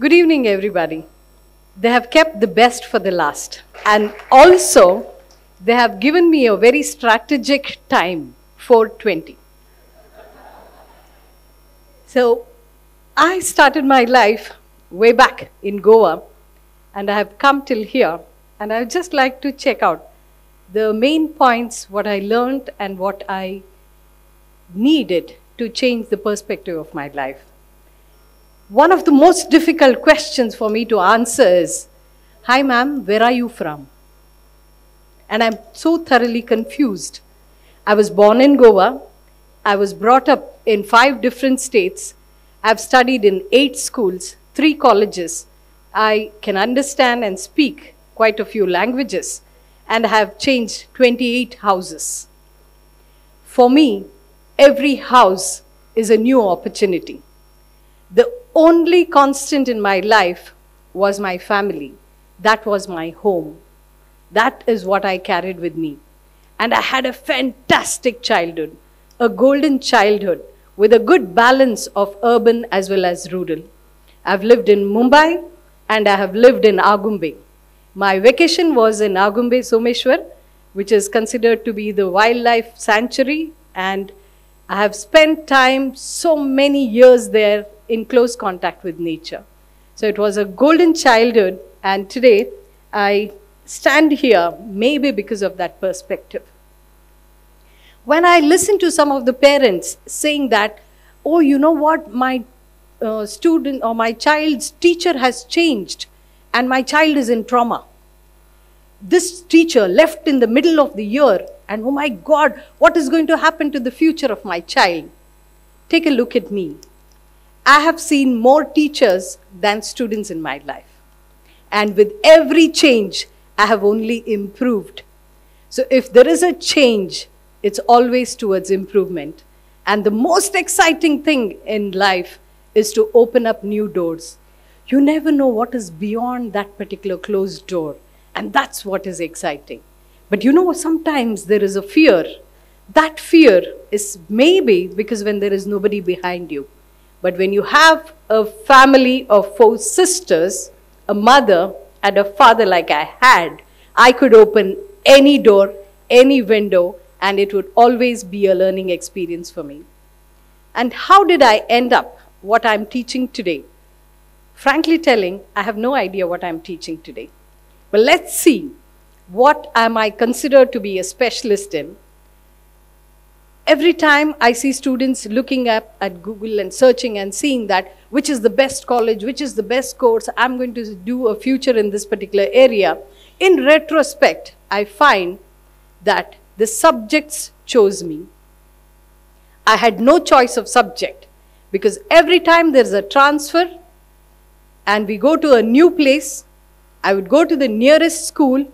Good evening, everybody. They have kept the best for the last. And also, they have given me a very strategic time 420. So, I started my life way back in Goa, and I have come till here, and I would just like to check out the main points, what I learned, and what I needed to change the perspective of my life. One of the most difficult questions for me to answer is Hi, ma'am, where are you from? And I'm so thoroughly confused. I was born in Goa. I was brought up in five different states. I've studied in eight schools, three colleges. I can understand and speak quite a few languages and have changed 28 houses. For me, every house is a new opportunity. The only constant in my life was my family. That was my home. That is what I carried with me. And I had a fantastic childhood, a golden childhood with a good balance of urban as well as rural. I've lived in Mumbai and I have lived in Agumbe. My vacation was in Agumbe Someshwar, which is considered to be the wildlife sanctuary, and I have spent time so many years there in close contact with nature. So it was a golden childhood, and today I stand here maybe because of that perspective. When I listen to some of the parents saying that, oh, you know what, my uh, student or my child's teacher has changed and my child is in trauma. This teacher left in the middle of the year, and oh my God, what is going to happen to the future of my child? Take a look at me. I have seen more teachers than students in my life. And with every change, I have only improved. So if there is a change, it's always towards improvement. And the most exciting thing in life is to open up new doors. You never know what is beyond that particular closed door. And that's what is exciting. But you know, sometimes there is a fear. That fear is maybe because when there is nobody behind you. But when you have a family of four sisters, a mother, and a father like I had, I could open any door, any window, and it would always be a learning experience for me. And how did I end up what I'm teaching today? Frankly telling, I have no idea what I'm teaching today. But let's see what am I considered to be a specialist in. Every time I see students looking up at Google and searching and seeing that which is the best college, which is the best course, I'm going to do a future in this particular area. In retrospect, I find that the subjects chose me. I had no choice of subject because every time there's a transfer and we go to a new place, I would go to the nearest school,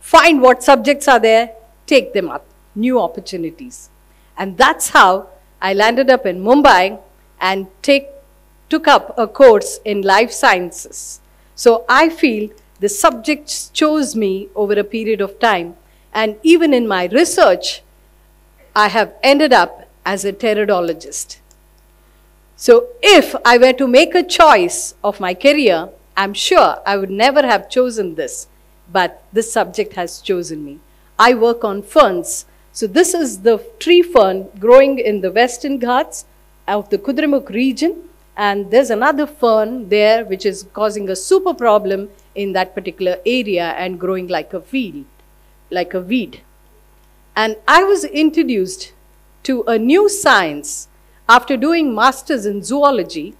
find what subjects are there, take them up, new opportunities. And that's how I landed up in Mumbai and take, took up a course in life sciences. So I feel the subjects chose me over a period of time. And even in my research, I have ended up as a pteridologist. So if I were to make a choice of my career, I'm sure I would never have chosen this, but this subject has chosen me. I work on ferns. So this is the tree fern growing in the western Ghats of the Kudremukh region. And there's another fern there which is causing a super problem in that particular area and growing like a weed, like a weed. And I was introduced to a new science after doing masters in zoology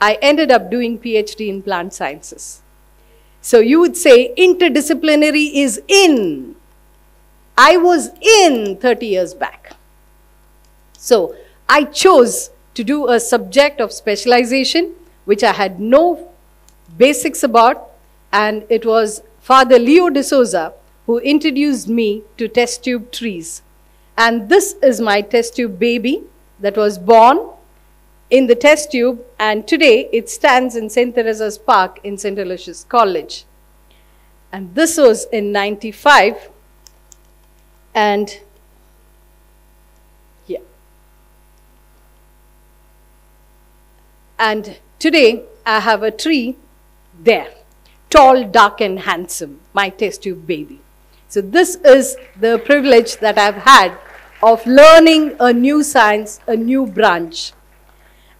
I ended up doing PhD in plant sciences. So you would say interdisciplinary is in. I was in 30 years back. So I chose to do a subject of specialization, which I had no basics about, and it was Father Leo de Souza who introduced me to test tube trees. And this is my test tube baby that was born in the test tube, and today it stands in St. Teresa's Park in St. Aloysius College. And this was in 95, and yeah. And today I have a tree there, tall, dark, and handsome, my test tube baby. So, this is the privilege that I've had of learning a new science, a new branch.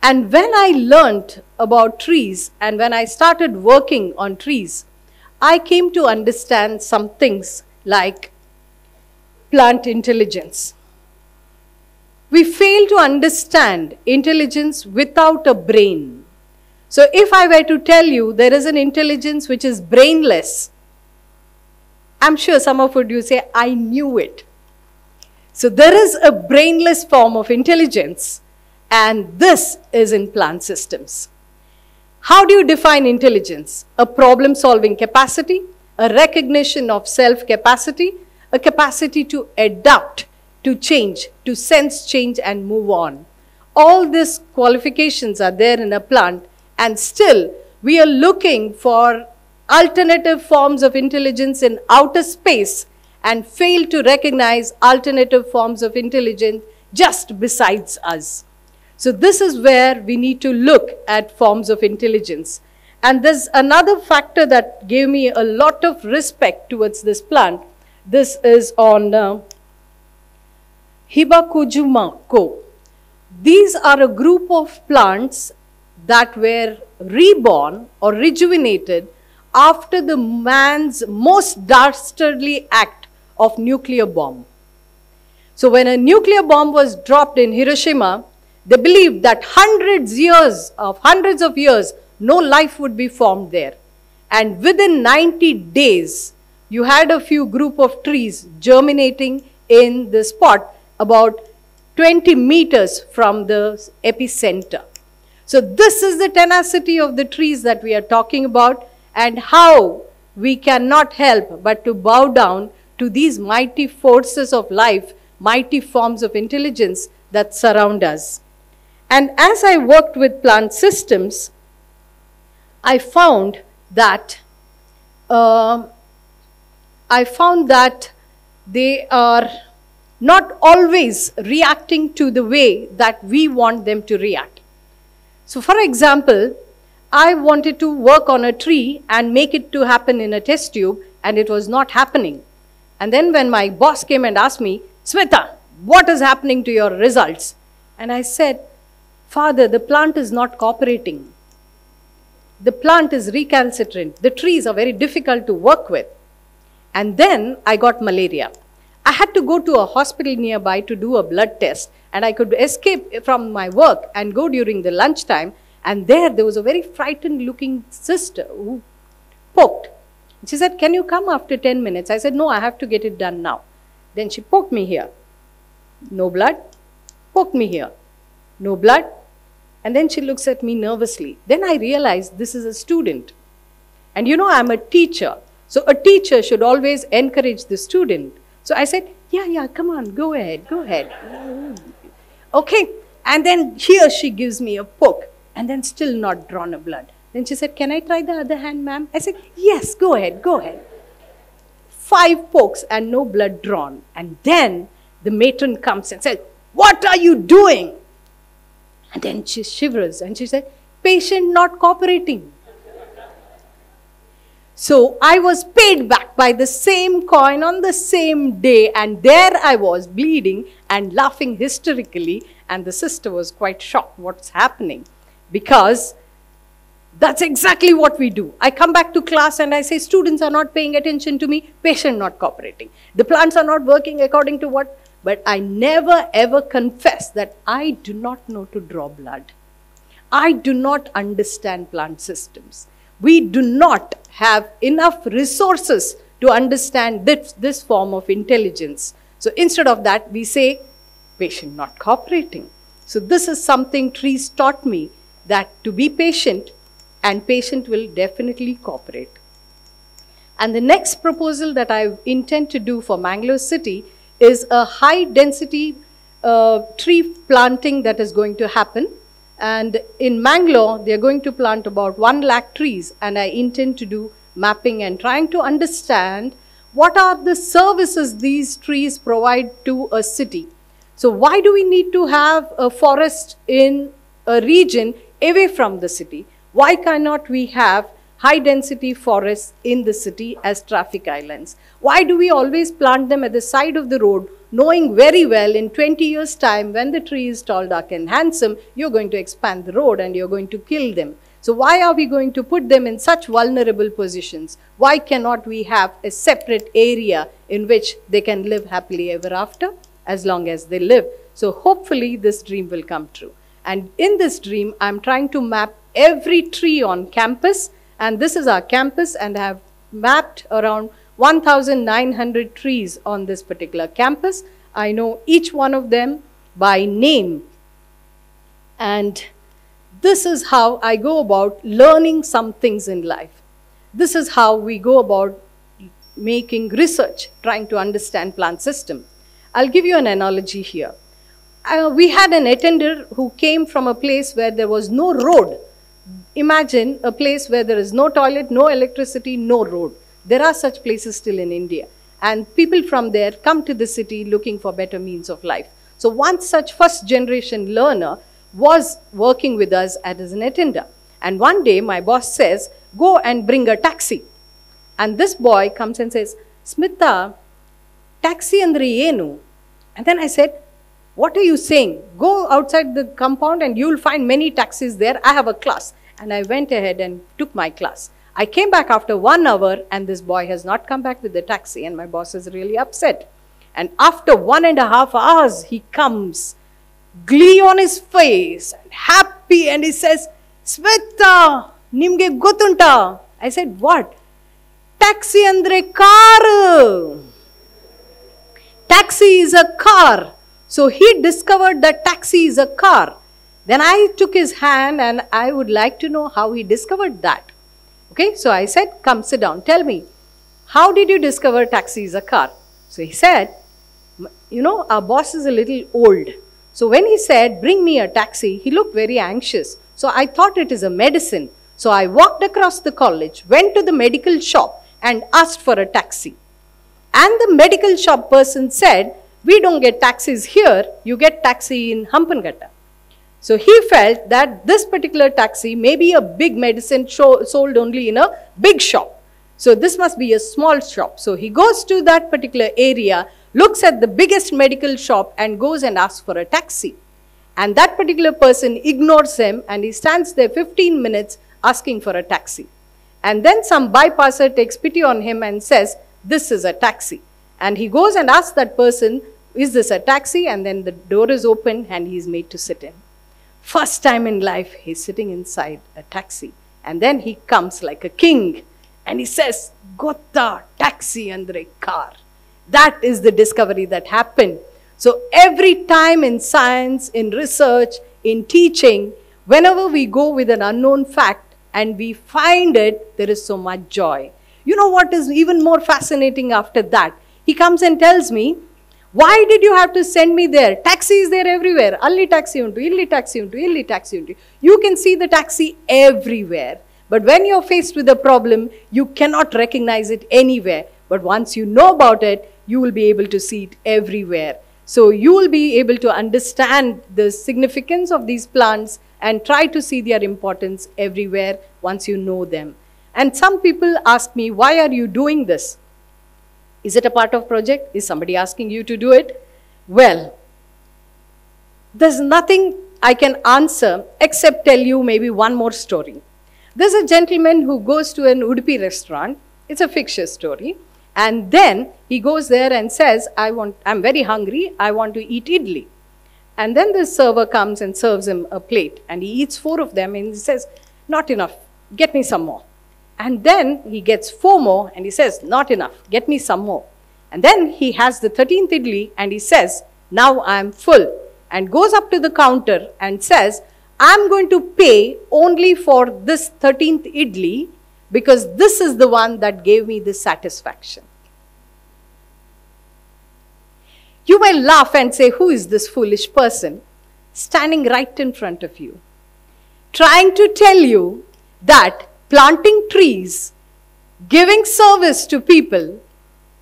And when I learned about trees and when I started working on trees, I came to understand some things like plant intelligence. We fail to understand intelligence without a brain. So, if I were to tell you there is an intelligence which is brainless, I'm sure some of you would say, I knew it. So, there is a brainless form of intelligence and this is in plant systems. How do you define intelligence? A problem solving capacity, a recognition of self capacity, a capacity to adapt, to change, to sense change and move on. All these qualifications are there in a plant, and still we are looking for alternative forms of intelligence in outer space and fail to recognize alternative forms of intelligence just besides us. So this is where we need to look at forms of intelligence. And there's another factor that gave me a lot of respect towards this plant. This is on uh, Hibakujumoku These are a group of plants that were reborn or rejuvenated after the man's most dastardly act of nuclear bomb. So when a nuclear bomb was dropped in Hiroshima, they believed that hundreds years of hundreds of years, no life would be formed there. And within 90 days, you had a few group of trees germinating in the spot about 20 meters from the epicenter. So this is the tenacity of the trees that we are talking about and how we cannot help but to bow down to these mighty forces of life, mighty forms of intelligence that surround us. And as I worked with plant systems, I found that uh, I found that they are not always reacting to the way that we want them to react. So, for example, I wanted to work on a tree and make it to happen in a test tube, and it was not happening. And then, when my boss came and asked me, Smitha, what is happening to your results? And I said, Father, the plant is not cooperating. The plant is recalcitrant. The trees are very difficult to work with. And then I got malaria. I had to go to a hospital nearby to do a blood test, and I could escape from my work and go during the lunchtime. And there, there was a very frightened looking sister who poked. She said, Can you come after 10 minutes? I said, No, I have to get it done now. Then she poked me here. No blood. Poked me here. No blood. And then she looks at me nervously. Then I realize this is a student. And you know, I'm a teacher. So a teacher should always encourage the student. So I said, Yeah, yeah, come on, go ahead, go ahead. Okay. And then here she gives me a poke and then still not drawn a blood. Then she said, Can I try the other hand, ma'am? I said, Yes, go ahead, go ahead. Five pokes and no blood drawn. And then the matron comes and says, What are you doing? And then she shivers and she said, patient not cooperating. So I was paid back by the same coin on the same day, and there I was bleeding and laughing hysterically. And the sister was quite shocked what's happening because that's exactly what we do. I come back to class and I say, students are not paying attention to me, patient not cooperating. The plants are not working according to what but I never ever confess that I do not know to draw blood. I do not understand plant systems. We do not have enough resources to understand this, this form of intelligence. So instead of that, we say, patient not cooperating. So this is something trees taught me that to be patient and patient will definitely cooperate. And the next proposal that I intend to do for Mangalore City is a high density uh, tree planting that is going to happen. And in Mangalore, they're going to plant about 1 lakh trees, and I intend to do mapping and trying to understand what are the services these trees provide to a city. So, why do we need to have a forest in a region away from the city? Why cannot we have high density forests in the city as traffic islands? Why do we always plant them at the side of the road, knowing very well in 20 years' time, when the tree is tall, dark, and handsome, you're going to expand the road and you're going to kill them? So, why are we going to put them in such vulnerable positions? Why cannot we have a separate area in which they can live happily ever after as long as they live? So, hopefully, this dream will come true. And in this dream, I'm trying to map every tree on campus. And this is our campus, and I have mapped around 1,900 trees on this particular campus. I know each one of them by name. And this is how I go about learning some things in life. This is how we go about making research, trying to understand plant system. I'll give you an analogy here. Uh, we had an attender who came from a place where there was no road. Imagine a place where there is no toilet, no electricity, no road. There are such places still in India. And people from there come to the city looking for better means of life. So one such first generation learner was working with us as an attender. And one day my boss says, go and bring a taxi. And this boy comes and says, Smitha, taxi andre yenu? And then I said, what are you saying? Go outside the compound and you'll find many taxis there. I have a class. And I went ahead and took my class. I came back after one hour and this boy has not come back with the taxi and my boss is really upset. And after one and a half hours, he comes, glee on his face, and happy, and he says, Smitha, nimge gotunta. I said, what? Taxi andre car. Taxi is a car. So he discovered that taxi is a car. Then I took his hand and I would like to know how he discovered that. Okay, so I said, Come sit down, tell me, how did you discover taxi is a car? So he said, You know, our boss is a little old. So when he said, Bring me a taxi, he looked very anxious. So I thought it is a medicine. So I walked across the college, went to the medical shop, and asked for a taxi. And the medical shop person said, We don't get taxis here, you get taxi in Hampankatta. So he felt that this particular taxi may be a big medicine sold only in a big shop. So this must be a small shop. So he goes to that particular area, looks at the biggest medical shop and goes and asks for a taxi. And that particular person ignores him and he stands there 15 minutes asking for a taxi. And then some bypasser takes pity on him and says, this is a taxi. And he goes and asks that person, is this a taxi? And then the door is open and he is made to sit in. First time in life, he's sitting inside a taxi. And then he comes like a king and he says, Gotta taxi andre car. That is the discovery that happened. So every time in science, in research, in teaching, whenever we go with an unknown fact and we find it, there is so much joy. You know what is even more fascinating after that? He comes and tells me why did you have to send me there? Taxi is there everywhere. Alli taxi untu, illi taxi untu, illi taxi untu. You can see the taxi everywhere. But when you're faced with a problem, you cannot recognize it anywhere. But once you know about it, you will be able to see it everywhere. So you will be able to understand the significance of these plants and try to see their importance everywhere once you know them. And some people ask me, why are you doing this? Is it a part of project? Is somebody asking you to do it? Well, there's nothing I can answer except tell you maybe one more story. There's a gentleman who goes to an Udupi restaurant. It's a fictitious story. And then he goes there and says, I want, I'm very hungry. I want to eat idli. And then the server comes and serves him a plate. And he eats four of them and he says, not enough. Get me some more. And then he gets four more and he says, Not enough, get me some more. And then he has the 13th idli and he says, Now I am full. And goes up to the counter and says, I'm going to pay only for this 13th idli because this is the one that gave me this satisfaction. You may laugh and say, Who is this foolish person standing right in front of you? Trying to tell you that planting trees, giving service to people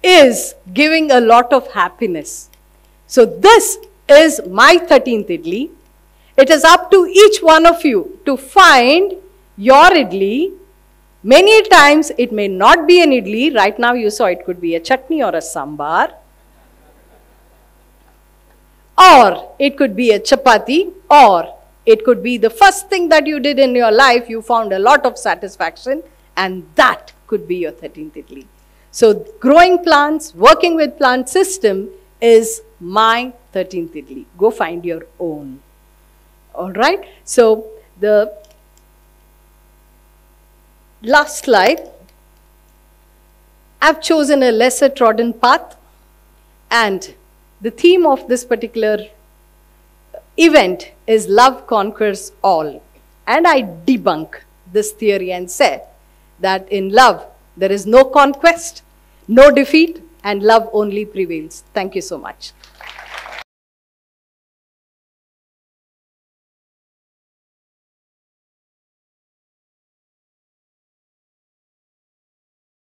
is giving a lot of happiness. So this is my 13th idli. It is up to each one of you to find your idli. Many times it may not be an idli. Right now you saw it could be a chutney or a sambar. Or it could be a chapati. Or it could be the first thing that you did in your life. You found a lot of satisfaction. And that could be your 13th idli. So growing plants, working with plant system is my 13th idli. Go find your own. All right. So the last slide. I've chosen a lesser trodden path and the theme of this particular event is love conquers all. And I debunk this theory and say that in love there is no conquest, no defeat, and love only prevails. Thank you so much.